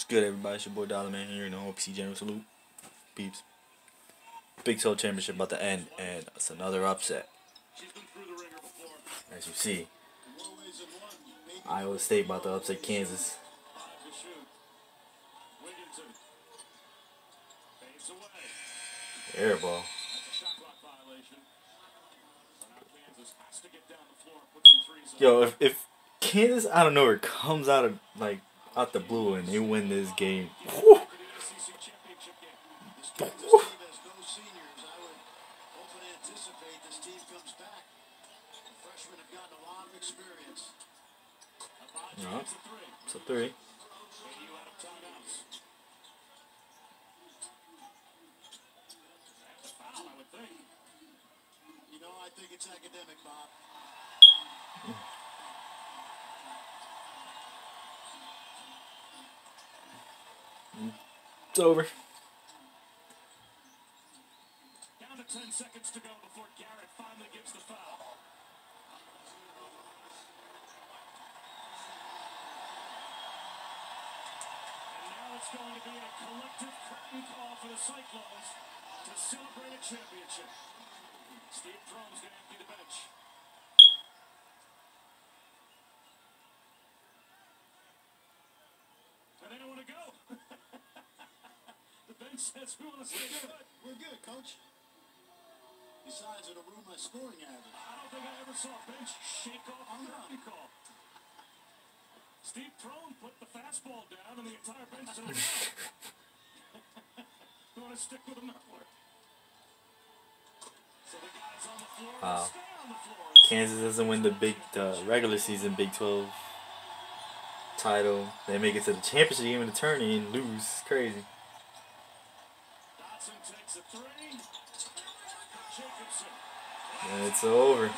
What's good, everybody? It's your boy Dollar Man here in the OPC General Salute. Peeps. Big 12 Championship about to end, and it's another upset. As you see, Iowa State about to upset Kansas. Air ball. Yo, if, if Kansas out of nowhere comes out of like out the blue and they win this game, whew, whew. No, it's a three. You know, I think it's academic, Bob. Mm. It's over. Down to 10 seconds to go before Garrett finally gives the foul. And now it's going to be a collective curtain call for the Cyclones to celebrate a championship. Steve Prohm's going to empty the bench. And they don't want to go. the bench says we want to stay good. We're good, coach. Besides, it'll ruin my scoring average. I don't think I ever saw a bench shake off a uh-huh. curtain call. Steve Prohm put the fastball down and the entire bench said no. you want to stick with the knuckler. So the guys on the floor Wow. stay on the floor. Kansas doesn't win the big the regular season Big 12 title. They make it to the championship game in the tourney and lose. It's crazy. Dotson takes a three. Jacobson. And it's over.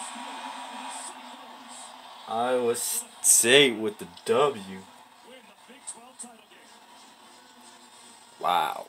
Iowa State with the W. Win the Big 12 title game. Wow.